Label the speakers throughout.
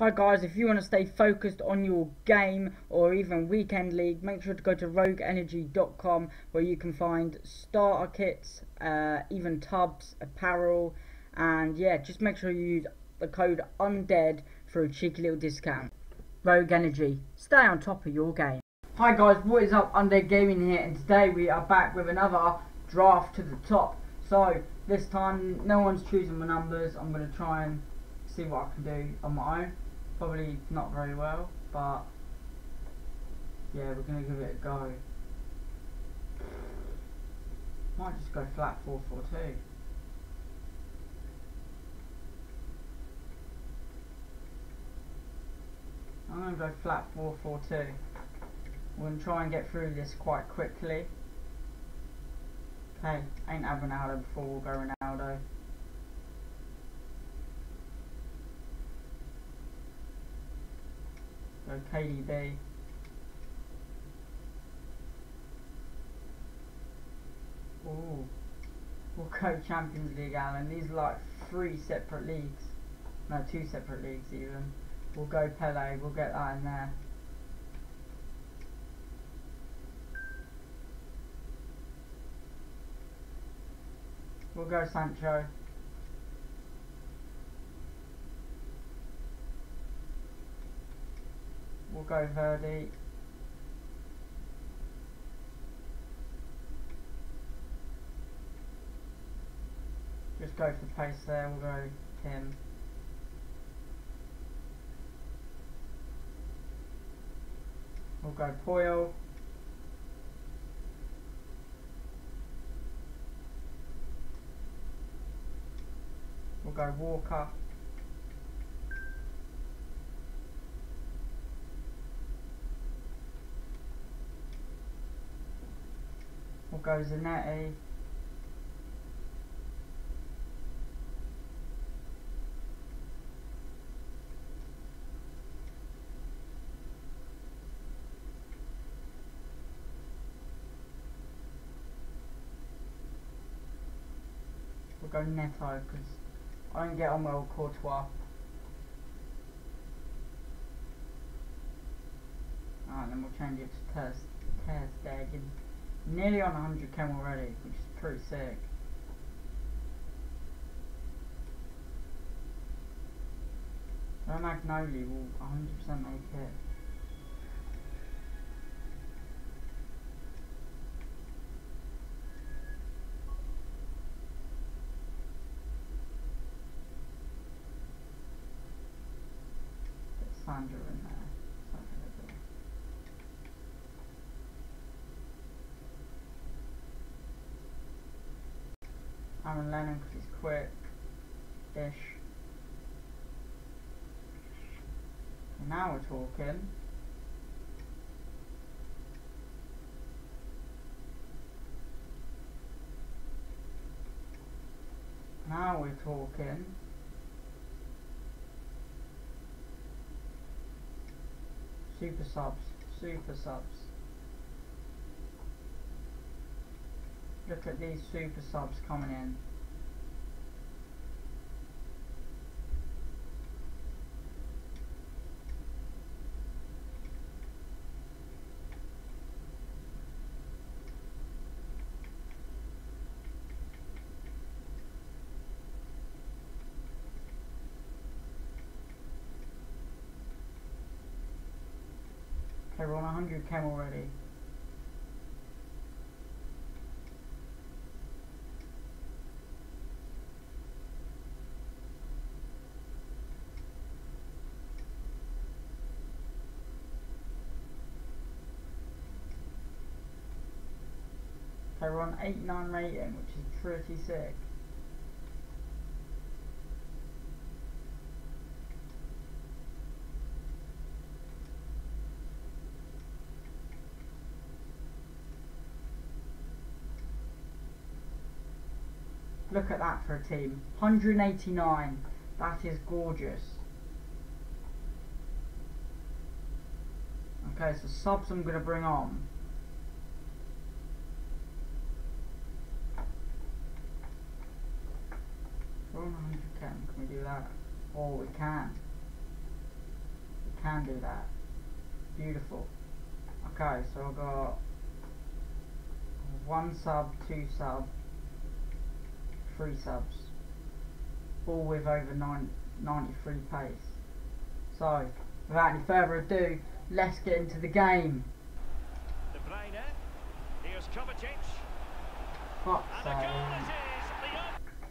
Speaker 1: Hi guys, if you want to stay focused on your game or even weekend league, make sure to go to rogueenergy.com where you can find starter kits, uh, even tubs, apparel, and yeah, just make sure you use the code UNDEAD for a cheeky little discount. Rogue Energy, stay on top of your game. Hi guys, what is up? Undead Gaming here, and today we are back with another draft to the top. So, this time no one's choosing my numbers, I'm going to try and see what I can do on my own. Probably not very well, but yeah, we're gonna give it a go. Might just go flat 442. I'm gonna go flat 442. We're gonna try and get through this quite quickly. Okay, ain't had Ronaldo before, we'll go Ronaldo. KDB. Ooh. We'll go Champions League, Alan. These are like three separate leagues. No, two separate leagues even. We'll go Pele. We'll get that in there. We'll go Sancho. We'll go Verdi. Just go for pace there, we'll go him. We'll go Poyle. We'll go Walker. We'll go Zanetti. We'll go Neto because I don't get on well with Courtois. Alright, then we'll change it to Ter, Ter. Nearly on 100 chem already, which is pretty sick. Romagnoli will 100% make it. Sandro in there. Sandro Aaron Lennon because he's quick-ish. Now we're talking. Now we're talking. Super subs, super subs. Look at these super subs coming in. Okay, we're on 100 chem already. Okay, we're on 8-9 rating, which is pretty sick. Look at that for a team. 189. That is gorgeous. Okay, so subs I'm going to bring on. We're on 100 Can we do that? Oh, we can. Can do that. Beautiful. Okay, so I've got one sub, two sub, three subs. All with over nine, 93 pace. So, without any further ado, let's get into the game.
Speaker 2: De Bruyne. Here's Kovacic.
Speaker 1: Fuck's sake.
Speaker 2: it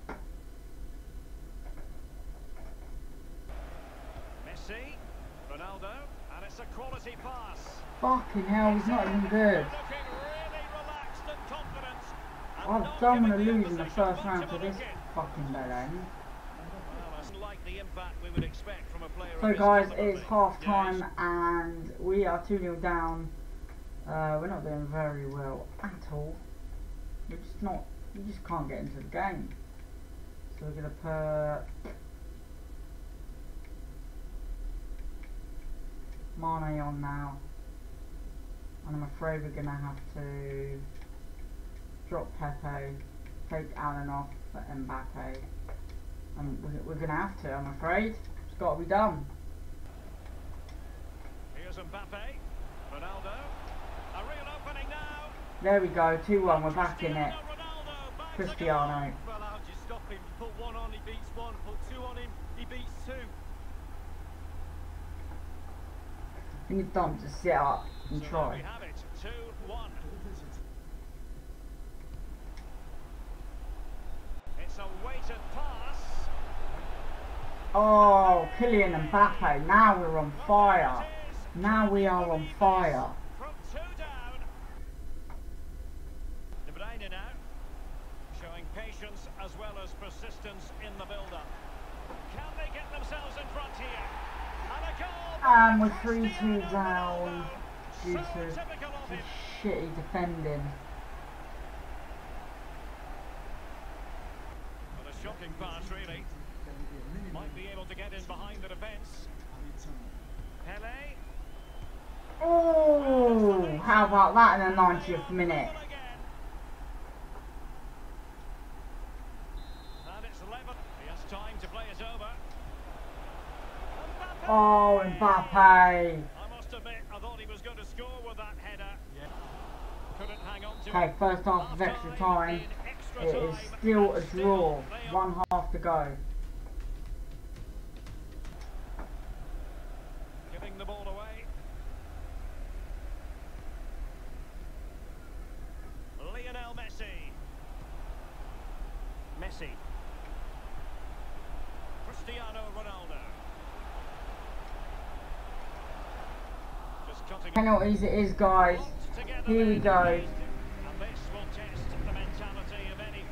Speaker 2: is. The Messi. Ronaldo. And it's a quality pass.
Speaker 1: Fucking hell, he's not even good.
Speaker 2: Looking really relaxed and confident. And
Speaker 1: I
Speaker 2: not
Speaker 1: don't want to lose in the first round to this fucking bell end.
Speaker 2: Well, it's like the impact we would expect from a player
Speaker 1: So guys, it's half time and we are 2 0 down. Uh, we're not doing very well at all. We're just not, we just can't get into the game. So we're going to put Mane on now. And I'm afraid we're going to have to drop Pepe, take Allen off for Mbappe. And we're, we're going to have to, I'm afraid. It's got to be done.
Speaker 2: Here's Mbappe. Ronaldo. A real opening now.
Speaker 1: There we go, 2 1, we're back in it.
Speaker 2: Cristiano Ronaldo back to
Speaker 1: Cristiano.
Speaker 3: Well, how'd you stop him? You put one on, he beats one. Put two on him, he beats two.
Speaker 1: We need time to sit up and
Speaker 2: So
Speaker 1: try.
Speaker 2: we have it. 2-1. It's a weighted pass.
Speaker 1: Oh, Kylian Mbappe, now we're on fire.
Speaker 2: There it is.
Speaker 1: Now we are on fire.
Speaker 2: From two down. De Bruyne now. Showing patience as well as persistence in the build-up. Can they get themselves in front here? And a goal.
Speaker 1: And we're 3 2 down due to
Speaker 2: typical of
Speaker 1: the
Speaker 2: him.
Speaker 1: shitty defending.
Speaker 2: Well, a shocking pass, really. Might be able to get in behind the defence. Pele.
Speaker 1: Oh, how about that in the 90th minute?
Speaker 2: Goal again. And it's 11. He has time to play it over. Mbappe.
Speaker 1: Oh, Mbappe.
Speaker 2: I must admit, I thought he was going to score with that header. Couldn't hang on to
Speaker 1: Okay, first half of extra time.
Speaker 2: extra
Speaker 1: It is
Speaker 2: time,
Speaker 1: still a draw.
Speaker 2: they are
Speaker 1: One half to go.
Speaker 2: Giving the ball away. Lionel Messi. Messi. Cristiano Ronaldo. Just cutting
Speaker 1: Penalties it is, guys.
Speaker 2: Locked together
Speaker 1: Here we
Speaker 2: there
Speaker 1: go.
Speaker 2: indeed. And this will test the mentality of any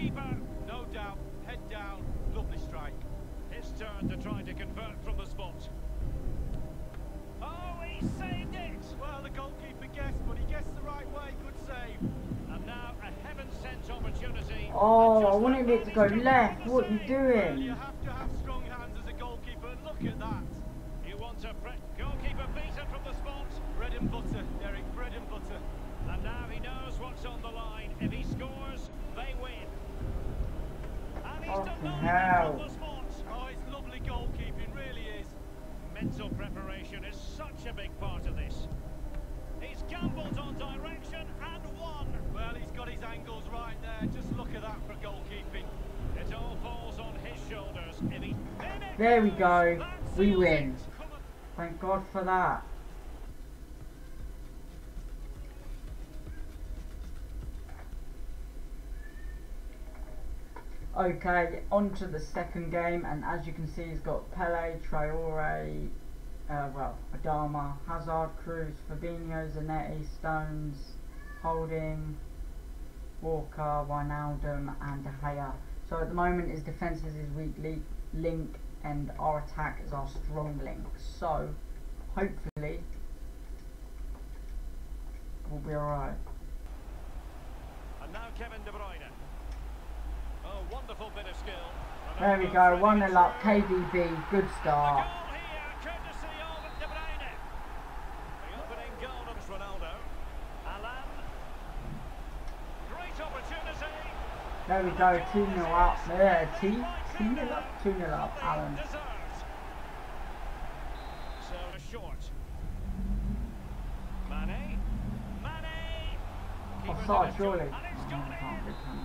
Speaker 2: beaten keeper.
Speaker 3: No doubt. Head down. Lovely strike.
Speaker 2: His turn to try to convert from the spot. Oh, he saved it!
Speaker 3: Well, the goalkeeper guessed, but he guessed the right way. Good save.
Speaker 2: And now a heaven-sent opportunity.
Speaker 1: Oh, I wanted it to go left. What are you
Speaker 2: save.
Speaker 3: Well, you
Speaker 1: doing?
Speaker 3: have to have strong hands as a goalkeeper, look at that.
Speaker 2: You want goalkeeper beaten from the spot.
Speaker 3: Bread and butter, Derek. Bread and butter.
Speaker 2: And now he knows what's on the line. If he scores, they win. And he's
Speaker 1: Fucking
Speaker 2: denied
Speaker 1: hell.
Speaker 2: them from the spot.
Speaker 3: Oh, it's lovely goalkeeping, really is.
Speaker 2: Mental preparation is such a big part of this. He's gambled on direction and won.
Speaker 3: Well, he's got his angles right there. Just look at that for goalkeeping.
Speaker 2: It all falls on his shoulders. If he, in it
Speaker 1: There we go. We win.
Speaker 2: it. Come on.
Speaker 1: Thank God for that. Okay, on to the second game, and as you can see, he's got Pele, Traore, uh, well, Adama, Hazard, Cruz, Fabinho, Zanetti, Stones, Holding, Walker, Wijnaldum, and De Gea. So at the moment, his defence is his weak link, link, and our attack is our strong link. So hopefully, we'll be alright.
Speaker 2: And now Kevin De Bruyne. Wonderful bit of skill.
Speaker 1: There we go, 1 0 up. KDB, good start.
Speaker 2: goal here, courtesy of De Bruyne. The opening goal of Ronaldo. Alan. Great opportunity.
Speaker 1: There we go, 2 0 up. There, T. 2 0 up, 2 0 up, Alan.
Speaker 2: So short. Mane. Mane.
Speaker 1: Offside,
Speaker 2: did it.
Speaker 1: surely. Oh,
Speaker 2: gone
Speaker 1: can't
Speaker 2: in.
Speaker 1: be, can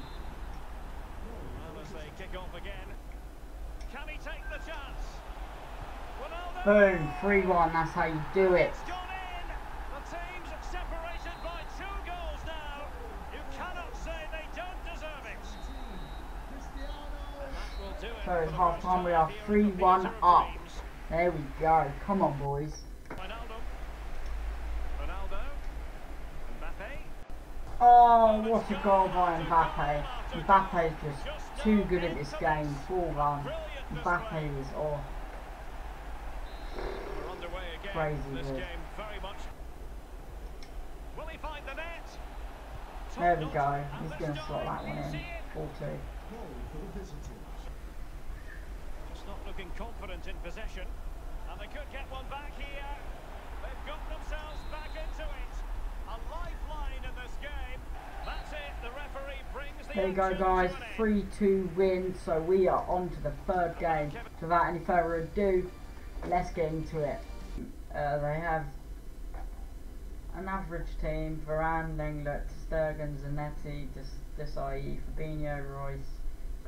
Speaker 2: Well, as they kick off again. Can he take the chance?
Speaker 1: Boom, 3 1, that's how you do it.
Speaker 2: It's gone in. The team's separated by two goals now. You cannot say they don't deserve it. That will do it
Speaker 1: So it's half time, we are
Speaker 2: 3-1
Speaker 1: up. There we go, come on, boys.
Speaker 2: Ronaldo. Ronaldo. Mbappe.
Speaker 1: Oh, what a goal by Mbappe. Mbappe is just too good at this game, 4 1. Mbappe is off.
Speaker 2: We're underway again.
Speaker 1: Crazy
Speaker 2: this
Speaker 1: good.
Speaker 2: game very much. Will he find the net?
Speaker 1: There we go, he's going to slot that one in. 4 2.
Speaker 2: Just not looking confident in possession. And they could get one back here. They've got themselves back into it. A lifeline in this game. That's it. The referee brings the
Speaker 1: There you go, guys.
Speaker 2: to
Speaker 1: 3 2 win. So we are on to the third game. Without any further ado, let's get into it. Uh, they have an average team Varane, Lenglet, Sturgeon, Zanetti, Des- Desai, Fabinho, Reus,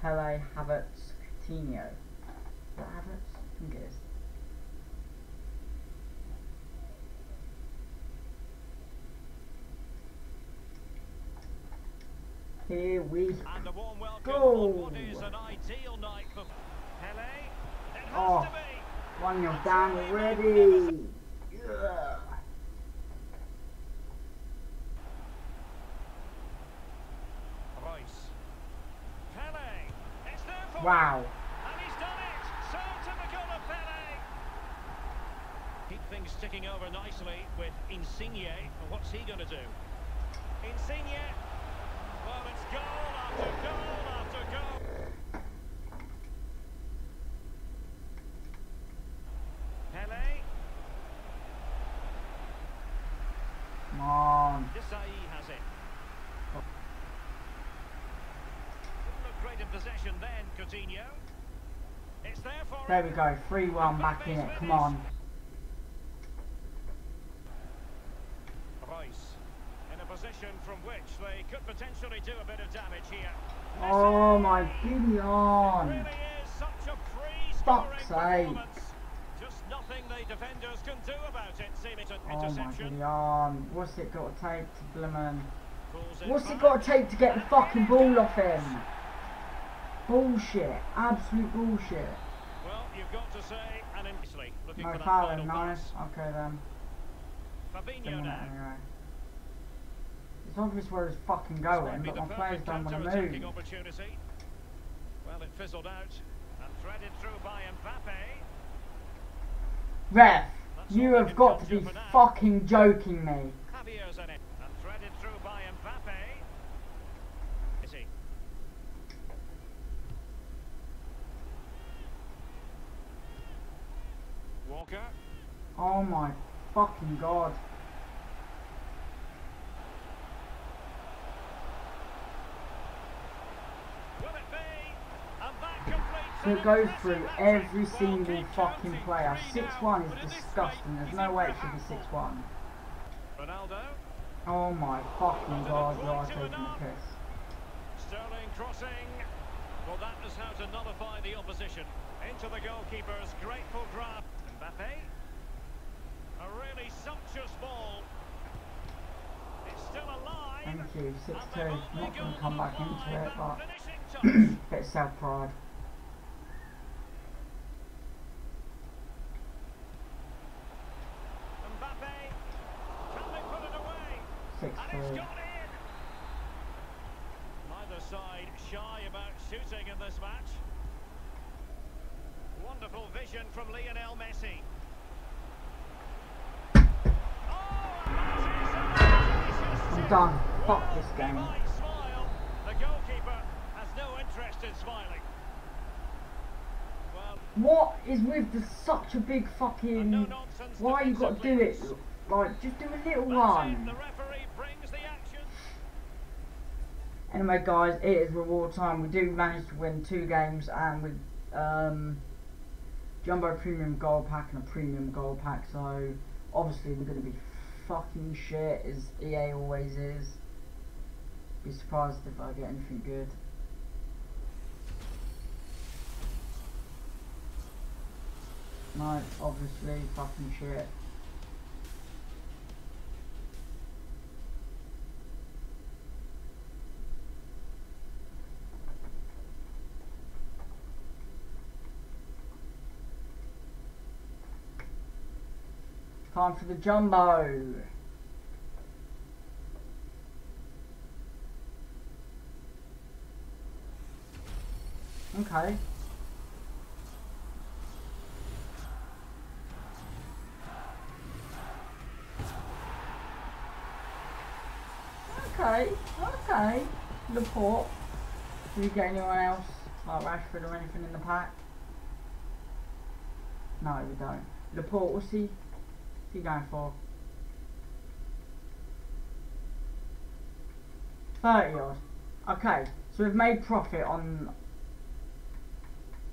Speaker 1: Pele, Havertz, Coutinho. Is Havertz? I think it is. Here we
Speaker 2: And a warm welcome
Speaker 1: Go.
Speaker 2: on what is an ideal night for Pele. It has
Speaker 1: Oh.
Speaker 2: to be.
Speaker 1: One nil down already. Yeah.
Speaker 2: Reus. Pele. It's there for
Speaker 1: Wow.
Speaker 2: And he's done it. So typical of Pele. Keep things ticking over nicely with Insigne. And what's he going to do? Insigne. There for it. There him.
Speaker 1: we go. 3 1 back in it. Come on.
Speaker 2: Reus in a position from which they could potentially do a bit of damage here.
Speaker 1: Oh my Gideon.
Speaker 2: really is such a free
Speaker 1: Fuck's sake.
Speaker 2: Just nothing the defenders can do about it. Seeming an
Speaker 1: Oh my
Speaker 2: interception.
Speaker 1: Gideon. What's it got to take to
Speaker 2: it
Speaker 1: What's it got to take to get the fucking ball off him? Bullshit. Absolute bullshit.
Speaker 2: Well, you've got to say, and looking
Speaker 1: No
Speaker 2: for that final
Speaker 1: nice.
Speaker 2: pass.
Speaker 1: Okay then.
Speaker 2: Fabinho now.
Speaker 1: anyway. It's obvious where it's fucking going, but my players don't want to move.
Speaker 2: Well, it fizzled out and threaded through by Mbappe.
Speaker 1: Ref,
Speaker 2: That's
Speaker 1: you have got to be fucking joking me.
Speaker 2: Javier's in it and threaded through by Mbappe. Is he? Walker.
Speaker 1: Oh my fucking god.
Speaker 2: Will it be? And that
Speaker 1: To go through every single fucking player.
Speaker 2: 6-1
Speaker 1: is disgusting. There's no way it should be 6-1.
Speaker 2: Ronaldo.
Speaker 1: Oh my fucking god, you are taking the piss.
Speaker 2: Sterling crossing. Well, that is how to nullify the opposition. Into the goalkeeper's grateful grasp. Mbappe. A really sumptuous ball. It's still alive.
Speaker 1: Thank you,
Speaker 2: 6-2.
Speaker 1: Not going to come back into it, but. Bit of self pride.
Speaker 2: Mbappe. Can they put it away?
Speaker 1: Six
Speaker 2: And it's
Speaker 1: three.
Speaker 2: gone in. Neither side shy about shooting in this match. Wonderful vision from Lionel Messi. Oh, and that is a delicious
Speaker 1: I'm done. Fuck this game.
Speaker 2: Oh, the goalkeeper has no interest in smiling.
Speaker 1: What is with the such a big fucking? Why you got to do it? Like, just do a little one.
Speaker 2: The referee brings the action.
Speaker 1: Anyway, guys, it is reward time. We do manage to win two games, and with um, jumbo premium gold pack and a premium gold pack. So obviously we're gonna be fucking shit, as EA always is. Be surprised if I get anything good. No, obviously fucking shit. Time for the jumbo. Okay. Okay, okay. Laporte. Do you get anyone else like Rashford or anything in the pack? No, we don't. Laporte, what's he? He going for? 30 odd. Okay, so we've made profit on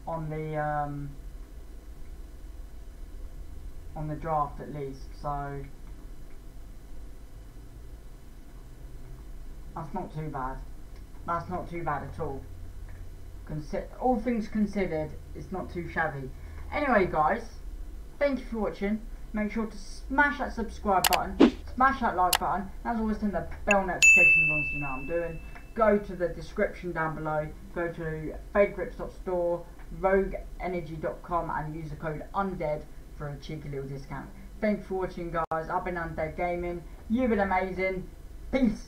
Speaker 1: on the um on the draft at least, so that's not too bad. That's not too bad at all. Consi- all things considered, it's not too shabby. Anyway, guys, thank you for watching. Make sure to smash that subscribe button, smash that like button. As always, turn the bell notifications on so you know what I'm doing. Go to the description down below. Go to fadegrips.store, rogueenergy.com, and use the code UNDEAD for a cheeky little discount. Thank you for watching, guys. I've been Undead Gaming. You've been amazing. Peace.